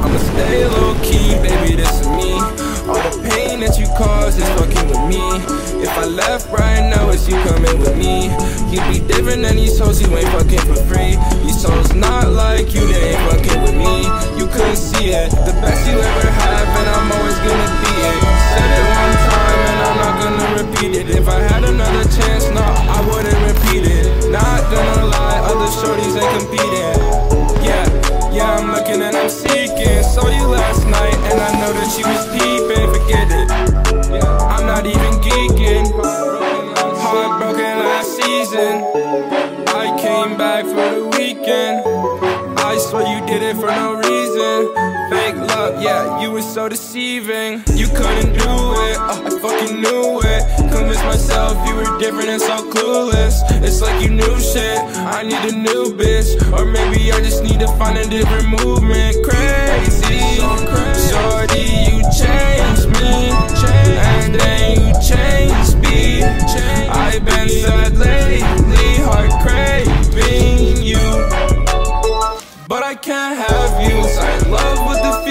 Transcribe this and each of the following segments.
I'ma stay low key, baby, this is me. All the pain that you caused is fucking with me. If I left right now, it's you coming with me. You'd be different than these hoes, you ain't fucking for free. These hoes not like you, they ain't fucking with me. You couldn't see it, the Saw you last night, and I know that you was peeping. Forget it. I'm not even geeking. Heartbroken last season. I came back for the weekend. I swear you did it for no reason. Fake love, yeah, you were so deceiving. You couldn't do it, uh, I fucking knew it. Were different and so clueless. It's like you knew shit. I need a new bitch, or maybe I just need to find a different movement. Crazy, shorty, you changed me, and then you changed me. I've been sad lately, heart craving you. But I can't have you. I love with the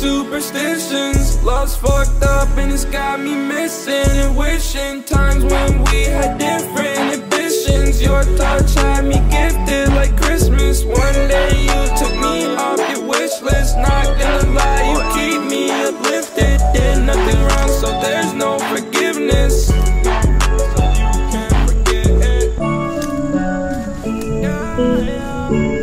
superstitions. Love's fucked up and it's got me missing. And wishing times when we had different ambitions. Your touch had me gifted like Christmas. One day you took me off your wish list. Not gonna lie, you keep me uplifted. Did nothing wrong, so there's no forgiveness. So you can't forget it. Yeah, yeah.